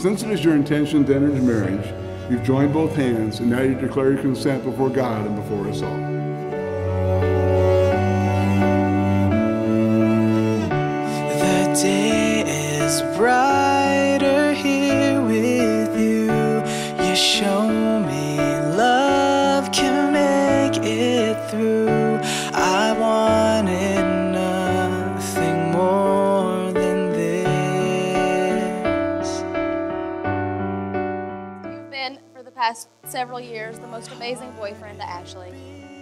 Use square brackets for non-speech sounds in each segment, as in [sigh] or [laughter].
Since it is your intention to enter into marriage, you've joined both hands, and now you declare your consent before God and before us all. The day is brighter here with you. You show me love can make it through. Past several years, the most amazing boyfriend to Ashley.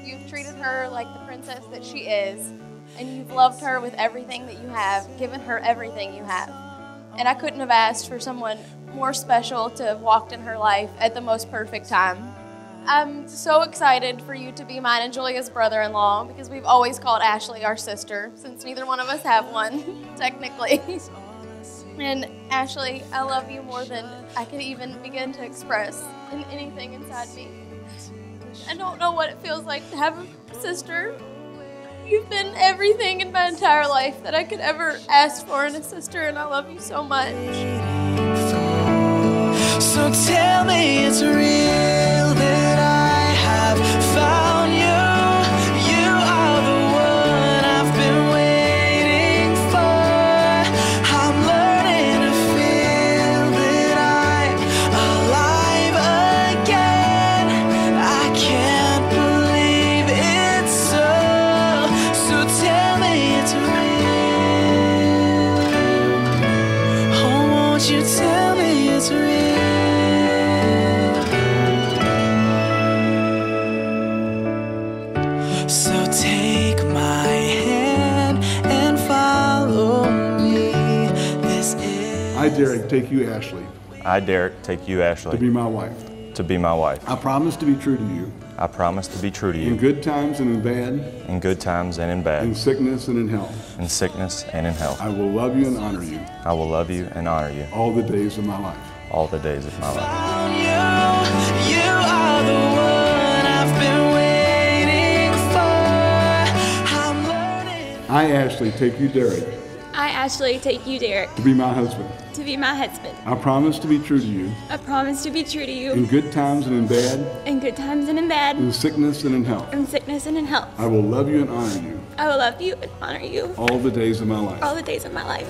You've treated her like the princess that she is, and you've loved her with everything that you have, given her everything you have. And I couldn't have asked for someone more special to have walked in her life at the most perfect time. I'm so excited for you to be mine and Julia's brother in law because we've always called Ashley our sister since neither one of us have one, [laughs] technically. [laughs] And Ashley, I love you more than I could even begin to express in anything inside me. I don't know what it feels like to have a sister. You've been everything in my entire life that I could ever ask for in a sister, and I love you so much. So tell me it's real you tell me it's real? So take my hand and follow me. This is. I, Derek, take you, Ashley, I, Derek, take you, Ashley. to be my wife. To be my wife. I promise to be true to you I promise to be true to you. in good times and in bad, in good times and in bad. in sickness and in health. in sickness and in health. I will love you and honor you I will love you and honor you all the days of my life. all the days of my life. You. You are the one I've been waiting for. I'm learning. I, Ashley, take you, Derek, I, Ashley, take you, Derek, to be my husband. to be my husband. I promise to be true to you I promise to be true to you. in good times and in bad, in good times and in bad, in sickness and in health. in sickness and in health. I will love you and honor you I will love you and honor you all the days of my life. all the days of my life.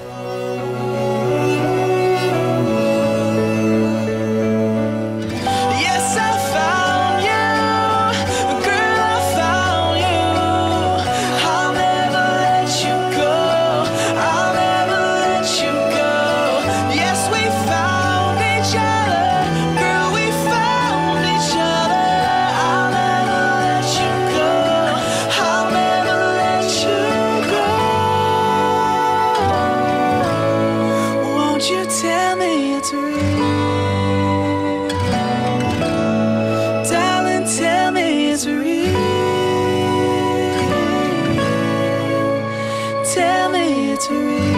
Tell me it's real.